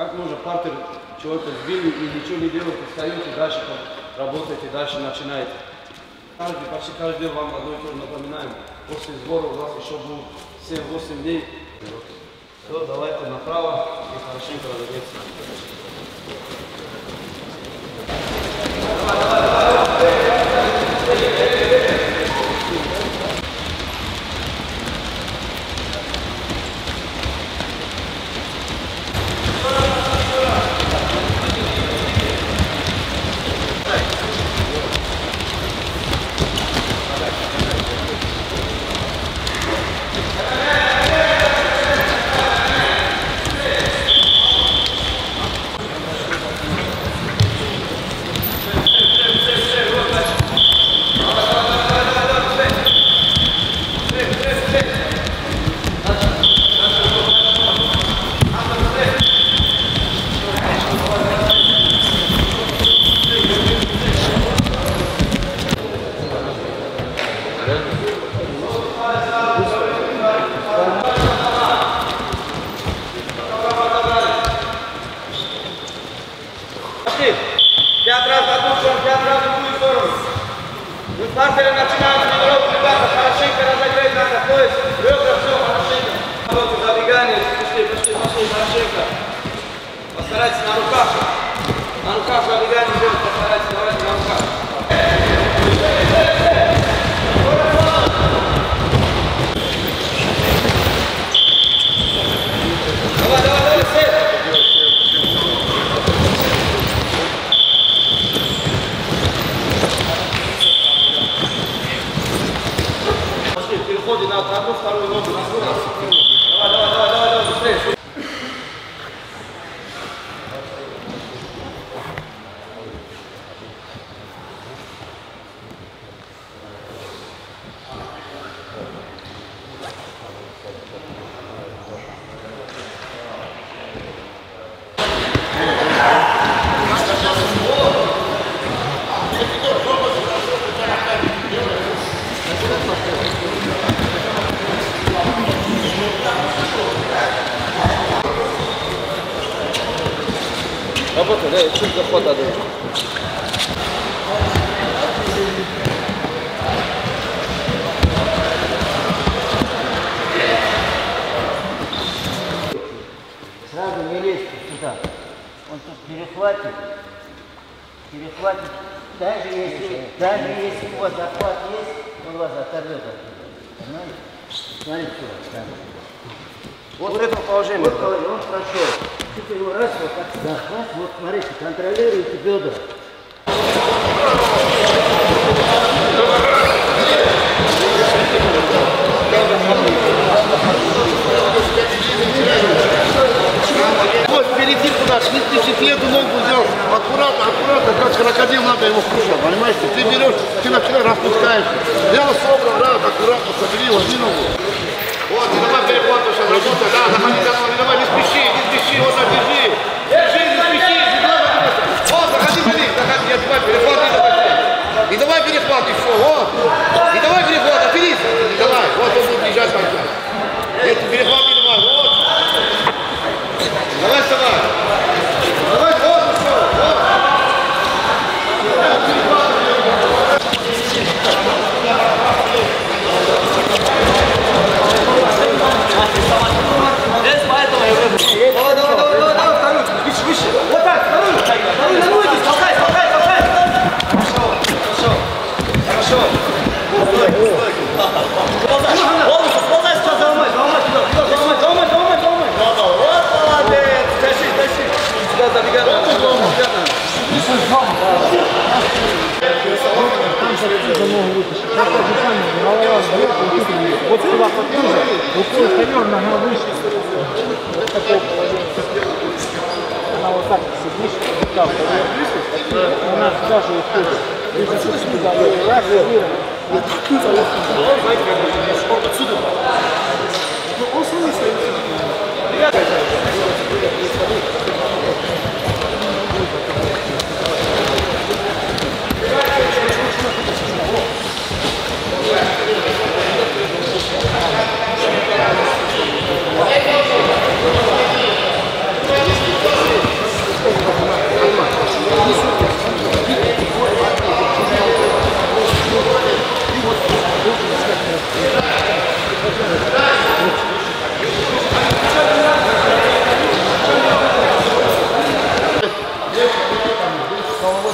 Как можно партер человека сбили и ничего не делаете, встаете, дальше там работаете, дальше начинаете. Каждый, почти каждый день вам одно и то же напоминаем. После сбора у вас еще будет 7-8 дней. Все, давайте направо и хорошенько разогреться. Работа, да, чуть заход отдаю. Сразу не лезьте сюда. Он тут перехватит. Перехватит. Даже если, даже если у вас захват есть, он вас оторвет. Понимаете? Смотрите, что там. Вот в этом положении. Вот он прошел. Теперь его раз, вот так захват. Вот смотрите, контролируйте бедра. Вот впереди куда, шли бицикletу ногу взял, аккуратно, аккуратно, как крокодил надо его кушать, понимаешь? Ты берешь, ты начинаешь распускаешься. Взял собрал, раз, аккуратно, собери, возьми ногу. Вот, не давай перехватывай сейчас, работай, да, заходи за мной, не давай, не спеши, не спеши, вот так, держи. Держи, не спеши, не давай, Вот, заходи, заходи, заходи, не давай, перехват, не давай. Не давай перехват, и все, вот. Не давай перехват, оперись, не давай, вот он будет бежать как Нет, перехват не давай, вот. Давай вставай. Давай, вот, все, вот. Давай, давай, давай, давай, давай, вторую, выше, выше. Вот так, вторую, вторую, вторую, иди, толкай, толкай, толкай. Хорошо, хорошо, хорошо. Стой, стой. Ползай, полностью, ползай, сейчас заломай, заломай туда, туда, заломай, заломай, заломай, заломай. Вот, молодец, тащи, тащи. Сюда забегай, забегай. Вот сюда подтуже, рукой вперед, нога выше. Она вот так сидишь, вот так, она сюда же уходит. Ты сюда раз. Вот Отсюда. Он сам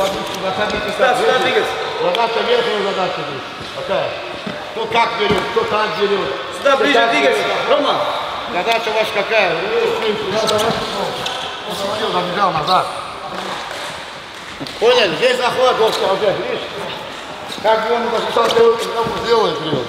Давай, должен искать Сюда, сюда двигаться. Задача верхняя задача здесь. Какая? Кто как так берет. Сюда ближе двигаться. Рома. Задача ваша какая? Сидел, забежал назад. Поняли? Здесь захват, доска, опять, видишь? Как бы он написал, сделает, Леон.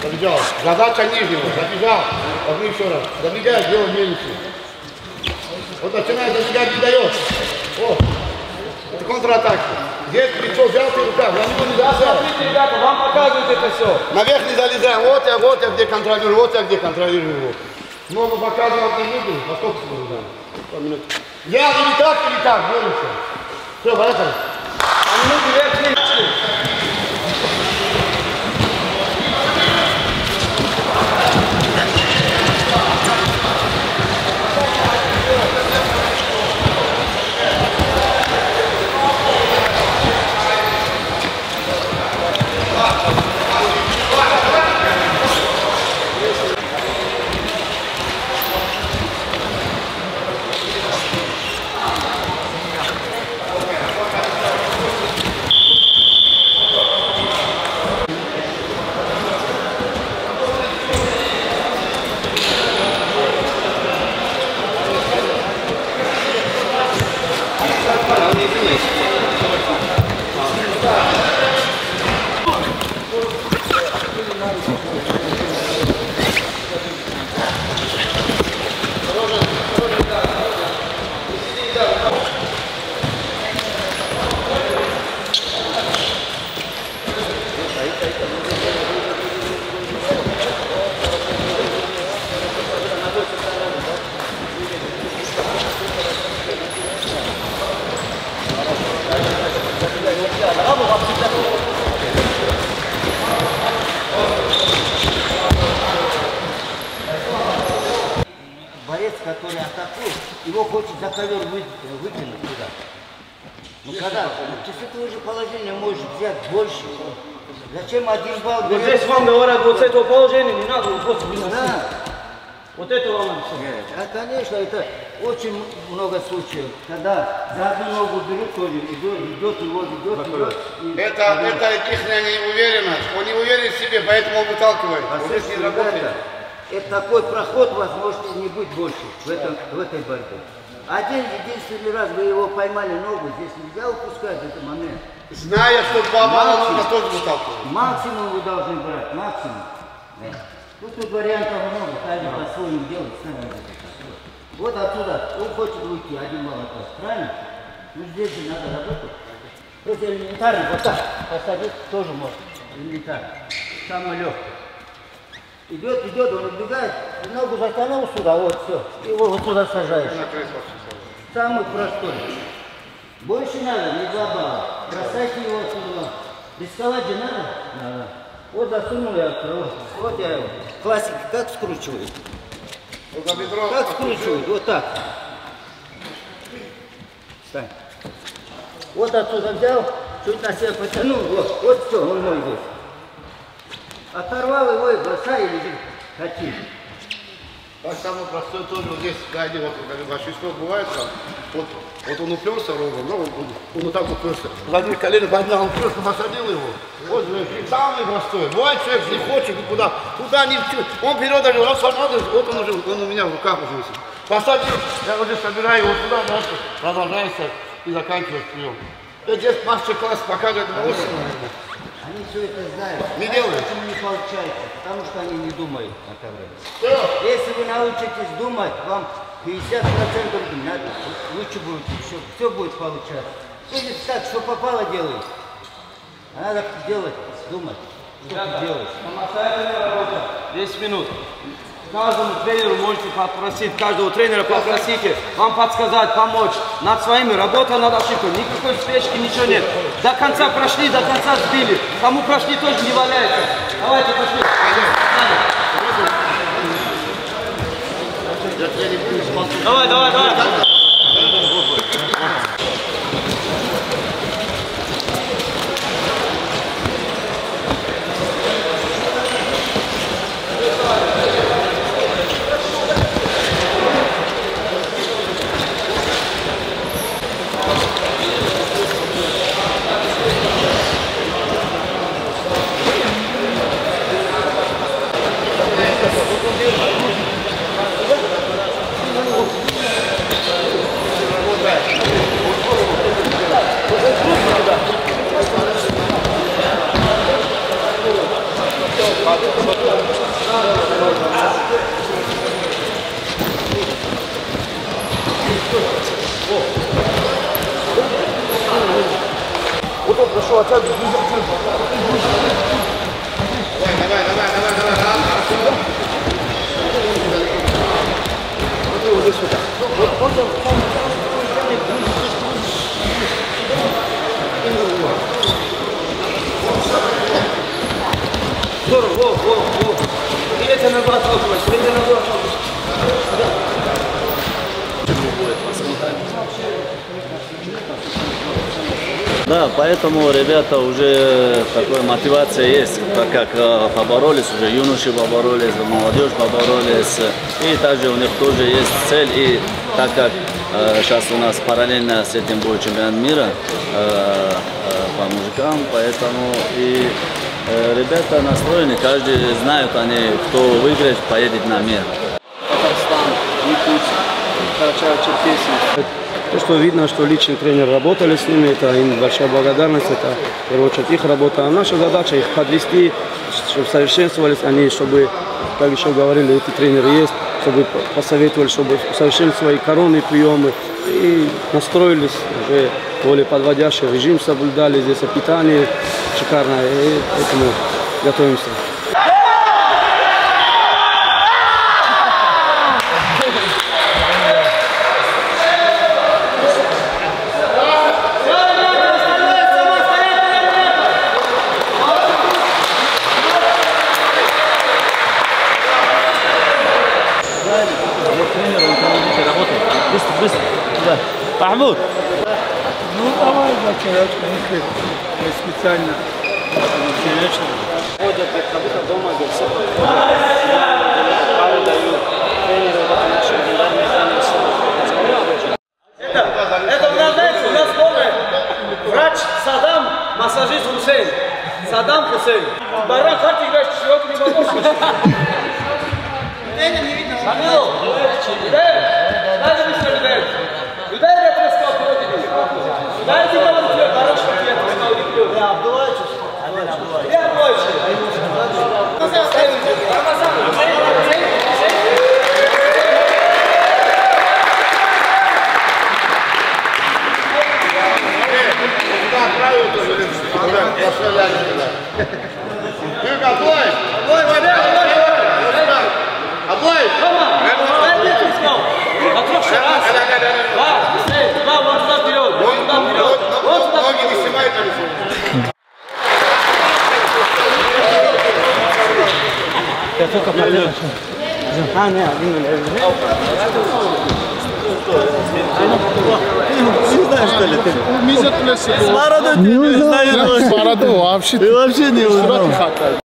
Забежал. Задача нижнего. Забежал. Возьми еще раз. Забегай, сделай мельницу. Вот начинает забегать, не дает. О, это контратака. Здесь плечо взял, ты рука. На него не залезай. Смотрите, ребята, вам показывают это все. Наверх не залезаем. Вот я, вот я где контролирую, вот я где контролирую его. Ногу показывал не буду. На сколько минут. Я или так, или так, боремся. Все, поехали. А минуты вверх, вниз. Его хочет за ковер вы- выкинуть туда. Ну когда? Ну, ты с этого же положения можешь взять больше. Зачем один балл Вот здесь вам говорят, вот с этого положения не надо, вот просто выносить. Да. Вот это вам все. А, конечно, это очень много случаев, когда за одну ногу берут тоже, идет, идет его, ведет, идет. и- Это, это их неуверенность. Он не уверен в себе, поэтому он выталкивает. Он здесь не работает. ребята, это такой проход может не быть больше в, этом, в этой борьбе. Один единственный раз вы его поймали ногу, здесь нельзя упускать этот момент. Зная, что два балла нужно тоже выталкивать. Максимум вы должны брать, максимум. Да. Ну тут вариантов много, каждый по-своему делает, сами. Вот отсюда, он хочет уйти, один молоток, правильно? Ну здесь же надо работать. Просто элементарно, вот так, посадить тоже можно, элементарно. Самое легкое. Идет, идет, он убегает, и ногу затянул сюда, вот все, его вот сюда сажаешь. Самый простой. Больше надо, не два балла. Бросайте его отсюда. Рисковать же надо? Надо. Вот засунул я открыл. Вот я его. Классика как скручивают? Бедро Как скручивают? Вот так. Встань. Вот отсюда взял, чуть на себя потянул. Вот, вот все, он мой здесь. Оторвал его и бросай или хотим. Так самый простой тоже вот здесь, сзади, вот большинство бывает, там, вот, вот он уперся ровно, ну, он, он, он вот так уперся. Сзади колено поднял, он просто посадил его. Вот, же, самый простой. Бывает человек не хочет никуда, туда не. Он берет даже, он смотрит, вот он уже, он у меня в руках уже висит. Посадил, я уже собираю его туда, дальше продолжается и заканчивается прием. Это здесь мастер-класс показывает. Они все это знают. Не делают. Почему не получается? Потому что они не думают на ковре. Все. Если вы научитесь думать, вам 50% надо, лучше будет, все, все будет получаться. Если так, что попало делаешь. А надо делать, думать, что ты делаешь. Самостоятельная работа. 10 минут. Каждому тренеру можете попросить, каждого тренера попросите вам подсказать, помочь. Над своими работа над ошибкой. Никакой спешки, ничего нет. До конца прошли, до конца сбили. Кому прошли, тоже не валяется. Давайте, пошли. Давай, давай, давай. вот он нашел оттягивать. Давай, давай, давай, давай, давай, давай. Вот здесь вот. Вот он там, там, Здорово, во, во, во. Или это назад толкнуть, или это назад толкнуть. Да, поэтому ребята уже такая мотивация есть, так как э, поборолись уже, юноши поборолись, молодежь поборолись, и также у них тоже есть цель, и так как э, сейчас у нас параллельно с этим будет чемпионат мира э, э, по мужикам, поэтому и э, ребята настроены, каждый знают они, кто выиграет, поедет на мир. Татарстан, Якутск, Карачаево-Черкесия. То, что видно, что личный тренер работали с ними, это им большая благодарность, это в первую очередь их работа. А наша задача их подвести, чтобы совершенствовались они, чтобы, как еще говорили, эти тренеры есть, чтобы посоветовали, чтобы усовершенствовали коронные приемы и настроились уже более подводящий режим соблюдали, здесь питание шикарное, и этому готовимся. Тренер, он там идите, работает. Быстро, быстро. Туда. Махмуд! Ну давай, бачарочка, если мы специально. ходят как будто дома, где все. Пару дают. Тренеры, вот наши легендарные тренеры. Это у нас, знаете, у нас новый врач Саддам, массажист Хусейн. Саддам Хусейн. Баран, как ты играешь, ты не можешь? Тренер не видно. Шамил, Юдер, дай мне все, Юдер. Юдер, я тебе сказал, вперед иди. Дай тебе говорю тебе, Баран, что я тебе сказал, иди вперед. Я Абдулайчик, Амир Абдулайчик. Я больше. Рамазан, Хусейн, Хусейн, Хусейн. Да, правильно тоже. Да, пошли лягу туда. Юрка, Аблай! Ой, Валя, Валя, Валя. Аблай! Рома, дай мне ты сказал. Вокруг еще раз. Два, быстрее, два, вон туда вперед, вон туда вперед, вон туда Ноги не снимай на лицо. А, не, один Не знаю, вообще. Ты вообще не.